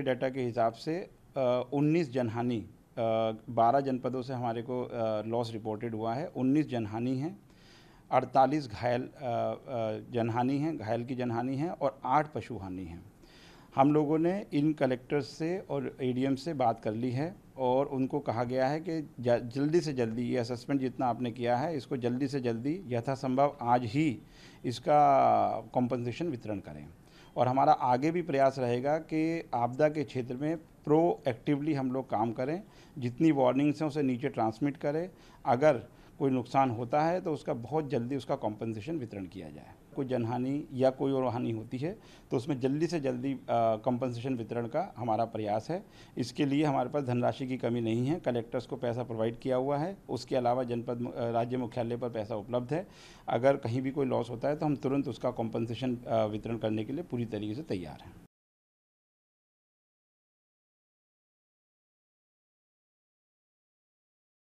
Data के हिसाब से उन्नीस जनहानि बारह जनपदों से हमारे को लॉस रिपोर्टेड हुआ है। उन्नीस जनहानि है, अड़तालीस घायल जनहानि है, घायल की जनहानि है और आठ पशु हानि है। हम लोगों ने इन कलेक्टर्स से और एडीएम से बात कर ली है और उनको कहा गया है कि जल्दी से जल्दी ये असेसमेंट जितना आपने किया है, इसको जल्दी से जल्दी यथासंभव आज ही इसका कॉम्पनसेशन वितरण करें। और हमारा आगे भी प्रयास रहेगा कि आपदा के क्षेत्र में प्रो एक्टिवली हम लोग काम करें, जितनी वार्निंग्स हैं उसे नीचे ट्रांसमिट करें। अगर कोई नुकसान होता है तो उसका बहुत जल्दी उसका कॉम्पनसेशन वितरण किया जाए। कोई जनहानि या कोई और हानि होती है तो उसमें जल्दी से जल्दी कॉम्पनसेशन वितरण का हमारा प्रयास है। इसके लिए हमारे पास धनराशि की कमी नहीं है। कलेक्टर्स को पैसा प्रोवाइड किया हुआ है। उसके अलावा जनपद राज्य मुख्यालय पर पैसा उपलब्ध है। अगर कहीं भी कोई लॉस होता है तो हम तुरंत उसका कॉम्पनसेशन वितरण करने के लिए पूरी तरीके से तैयार हैं।